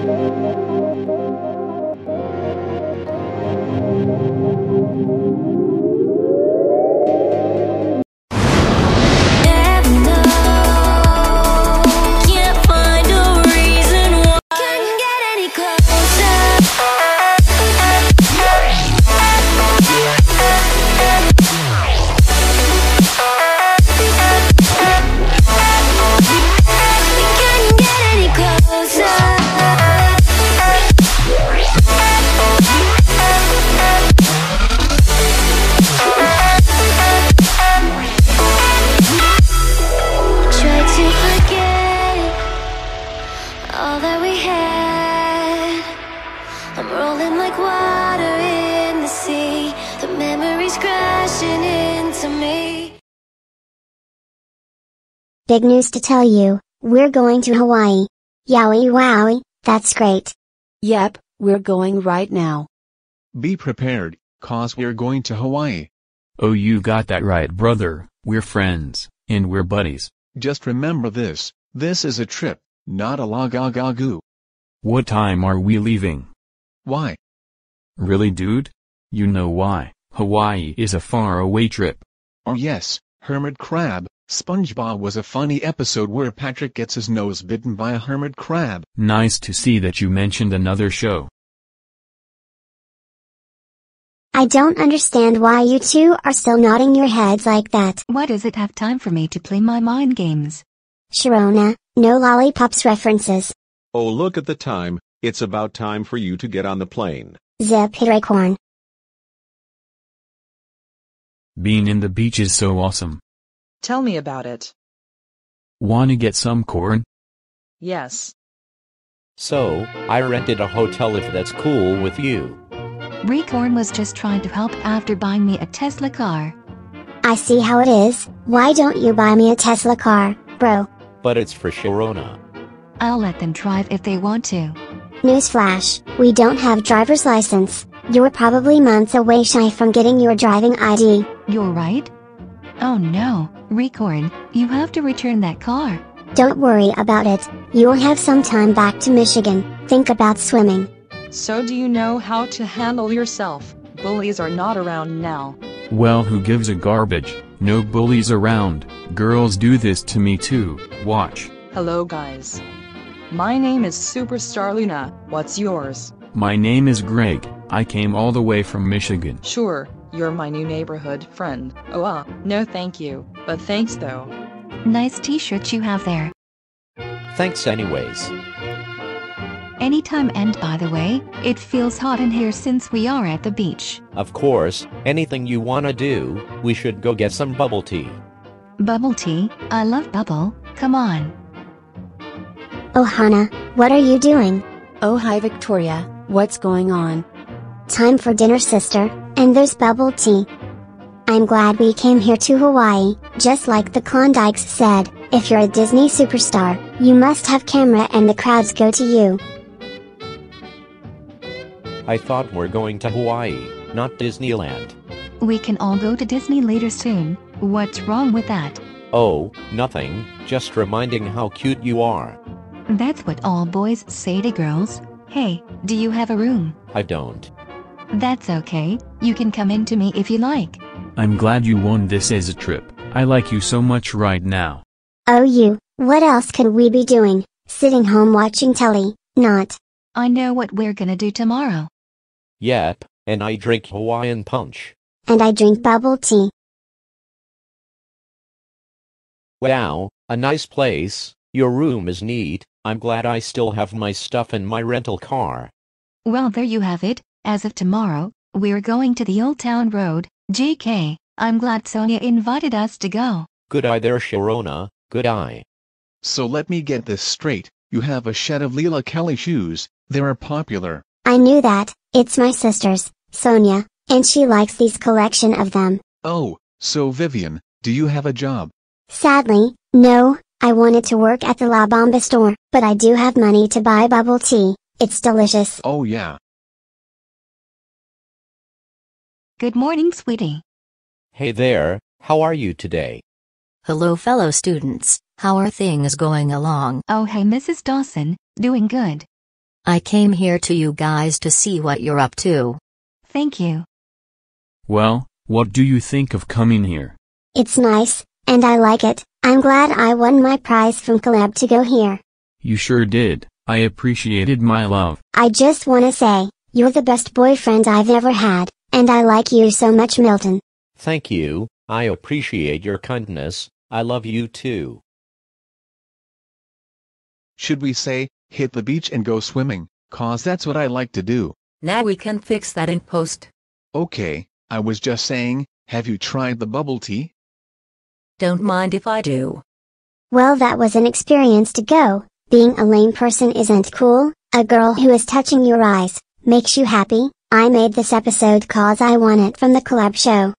Thank you. I'm rolling like water in the sea. The memories crashing into me. Big news to tell you, we're going to Hawaii. Yowie wowie, that's great. Yep, we're going right now. Be prepared, cause we're going to Hawaii. Oh you got that right brother, we're friends, and we're buddies. Just remember this, this is a trip, not a lagagagoo. What time are we leaving? Why? Really dude? You know why, Hawaii is a far away trip. Oh yes, Hermit Crab, SpongeBob was a funny episode where Patrick gets his nose bitten by a hermit crab. Nice to see that you mentioned another show. I don't understand why you two are still nodding your heads like that. Why does it have time for me to play my mind games? Sharona, no lollipops references. Oh look at the time, it's about time for you to get on the plane. Zip Hidracorn. Being in the beach is so awesome. Tell me about it. Wanna get some corn? Yes. So, I rented a hotel if that's cool with you. Recorn was just trying to help after buying me a Tesla car. I see how it is, why don't you buy me a Tesla car, bro? But it's for Sharona. I'll let them drive if they want to. Newsflash, we don't have driver's license. You're probably months away shy from getting your driving ID. You're right? Oh no, Recorn, you have to return that car. Don't worry about it, you'll have some time back to Michigan. Think about swimming. So do you know how to handle yourself? Bullies are not around now. Well who gives a garbage, no bullies around, girls do this to me too, watch. Hello guys. My name is Superstar Luna, what's yours? My name is Greg, I came all the way from Michigan. Sure, you're my new neighborhood friend. Oh ah, no thank you, but thanks though. Nice t-shirt you have there. Thanks anyways. Anytime and by the way, it feels hot in here since we are at the beach. Of course, anything you wanna do, we should go get some bubble tea. Bubble tea, I love bubble, come on. Oh Hana, what are you doing? Oh hi Victoria, what's going on? Time for dinner sister, and there's bubble tea. I'm glad we came here to Hawaii, just like the Klondikes said, if you're a Disney superstar, you must have camera and the crowds go to you. I thought we're going to Hawaii, not Disneyland. We can all go to Disney later soon, what's wrong with that? Oh, nothing, just reminding how cute you are. That's what all boys say to girls. Hey, do you have a room? I don't. That's okay, you can come in to me if you like. I'm glad you won this as a trip, I like you so much right now. Oh you, what else could we be doing? Sitting home watching telly, not. I know what we're gonna do tomorrow. Yep, and I drink Hawaiian punch. And I drink bubble tea. Wow, a nice place, your room is neat, I'm glad I still have my stuff in my rental car. Well there you have it, as of tomorrow, we're going to the Old Town Road, JK, I'm glad Sonia invited us to go. Good eye there Sharona, good eye. So let me get this straight, you have a shed of Lelli Kelly shoes, they are popular. I knew that, it's my sister's, Sonia, and she likes these collection of them. Oh, so Vivian, do you have a job? Sadly, no, I wanted to work at the La Bamba store, but I do have money to buy bubble tea, it's delicious. Oh yeah. Good morning, sweetie. Hey there, how are you today? Hello fellow students, how are things going along? Oh hey Mrs. Dawson, doing good. I came here to you guys to see what you're up to. Thank you. Well, what do you think of coming here? It's nice, and I like it. I'm glad I won my prize from Caleb to go here. You sure did. I appreciated my love. I just wanna say, you're the best boyfriend I've ever had, and I like you so much Milton. Thank you, I appreciate your kindness, I love you too. Should we say, hit the beach and go swimming, cause that's what I like to do. Now we can fix that in post. Okay, I was just saying, have you tried the bubble tea? Don't mind if I do. Well that was an experience to go, being a lame person isn't cool, a girl who is touching your eyes, makes you happy, I made this episode cause I won it from the collab show.